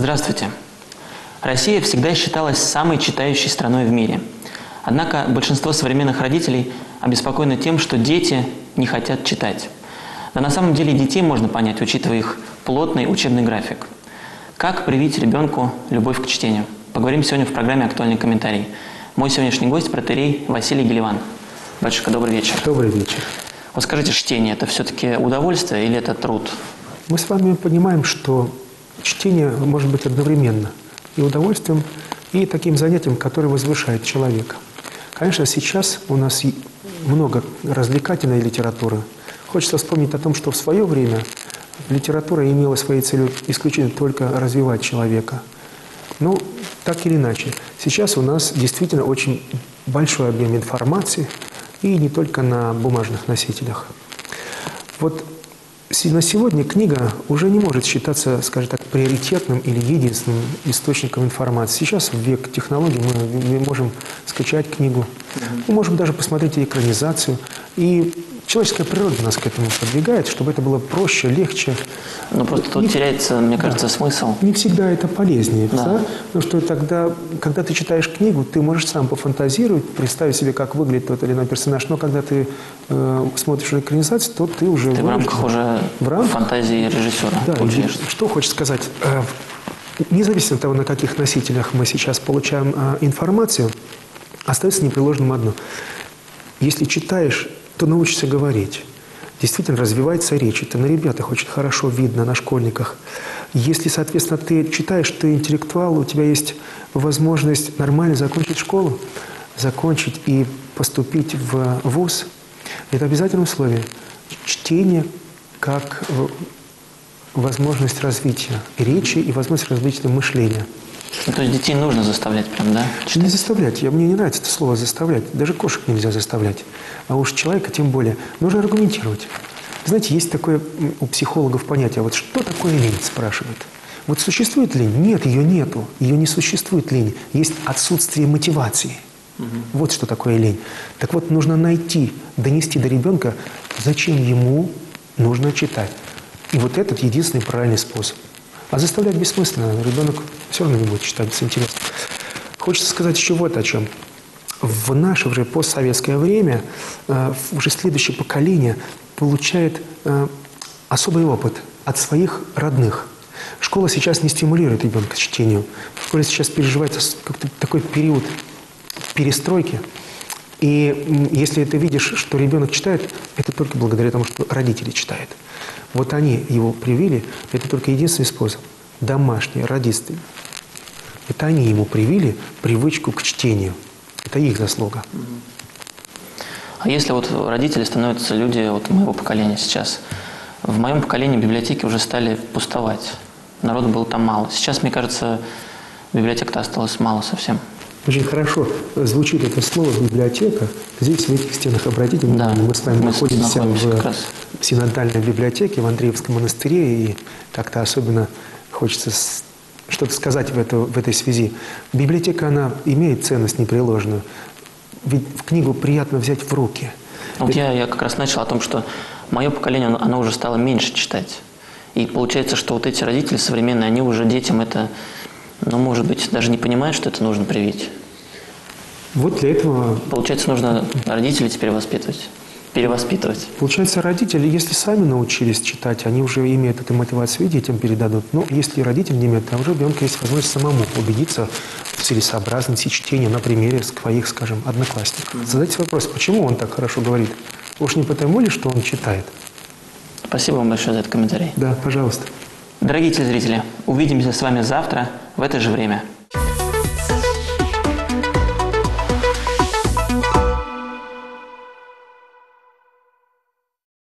Здравствуйте. Россия всегда считалась самой читающей страной в мире. Однако большинство современных родителей обеспокоены тем, что дети не хотят читать. Да на самом деле детей можно понять, учитывая их плотный учебный график. Как привить ребенку любовь к чтению? Поговорим сегодня в программе «Актуальный комментарий». Мой сегодняшний гость – протерей Василий Геливан. Батюшка, добрый вечер. Добрый вечер. Вот скажите, чтение – это все-таки удовольствие или это труд? Мы с вами понимаем, что чтение может быть одновременно и удовольствием, и таким занятием, которое возвышает человека. Конечно, сейчас у нас много развлекательной литературы. Хочется вспомнить о том, что в свое время литература имела своей целью исключительно только развивать человека. Ну, так или иначе, сейчас у нас действительно очень большой объем информации, и не только на бумажных носителях. Вот на сегодня книга уже не может считаться, скажем так, приоритетным или единственным источником информации. Сейчас в век технологий мы можем скачать книгу, мы можем даже посмотреть экранизацию. И человеческая природа нас к этому подвигает, чтобы это было проще, легче. Ну, просто тут не, теряется, мне кажется, да, смысл. Не всегда это полезнее. Да. Да? Потому что тогда, когда ты читаешь книгу, ты можешь сам пофантазировать, представить себе, как выглядит тот или иной персонаж. Но когда ты э, смотришь экранизацию, то ты уже... Ты в рамках уже в рамках, фантазии режиссера Да, что хочешь сказать. Э, независимо от того, на каких носителях мы сейчас получаем э, информацию, остается непреложным одно. Если читаешь то научишься говорить. Действительно развивается речь. Это на ребятах очень хорошо видно, на школьниках. Если, соответственно, ты читаешь, ты интеллектуал, у тебя есть возможность нормально закончить школу, закончить и поступить в ВУЗ, это обязательное условие. Чтение как возможность развития речи и возможность развития мышления. Ну, то есть детей нужно заставлять прям, да? Читать? Не заставлять. Я, мне не нравится это слово «заставлять». Даже кошек нельзя заставлять. А уж человека тем более. Нужно аргументировать. Знаете, есть такое у психологов понятие. Вот что такое лень, спрашивают. Вот существует лень? Нет, ее нету. Ее не существует лень. Есть отсутствие мотивации. Угу. Вот что такое лень. Так вот, нужно найти, донести до ребенка, зачем ему нужно читать. И вот этот единственный правильный способ. А заставлять бессмысленно. Ребенок все равно не будет читать с интересом. Хочется сказать еще вот о чем. В наше уже постсоветское время э, уже следующее поколение получает э, особый опыт от своих родных. Школа сейчас не стимулирует ребенка к чтению. В школе сейчас переживается как-то такой период перестройки. И если ты видишь, что ребенок читает, это только благодаря тому, что родители читают. Вот они его привили, это только единственный способ. Домашние, родители. Это они ему привили привычку к чтению. Это их заслуга. А если вот родители становятся люди вот моего поколения сейчас, в моем поколении библиотеки уже стали пустовать. Народу было там мало. Сейчас, мне кажется, библиотек-то осталось мало совсем. Очень хорошо звучит это слово «библиотека». Здесь, в этих стенах, обратите внимание, да, мы с вами мы находимся в синодальной библиотеке в Андреевском монастыре, и как-то особенно хочется что-то сказать в, эту, в этой связи. Библиотека, она имеет ценность непреложную. Ведь в книгу приятно взять в руки. Вот я, я как раз начал о том, что мое поколение, оно, оно уже стало меньше читать. И получается, что вот эти родители современные, они уже детям это но, может быть, даже не понимают, что это нужно привить. Вот для этого... Получается, нужно родителей теперь воспитывать, перевоспитывать. Получается, родители, если сами научились читать, они уже имеют эту мотивацию и детям передадут. Но если родители не имеют, то уже ребенка есть возможность самому убедиться в целесообразности чтения на примере своих, скажем, одноклассников. Mm-hmm. Задайте вопрос, почему он так хорошо говорит? Уж не потому ли, что он читает? Спасибо вам большое за этот комментарий. Да, пожалуйста. Дорогие телезрители, увидимся с вами завтра в это же время.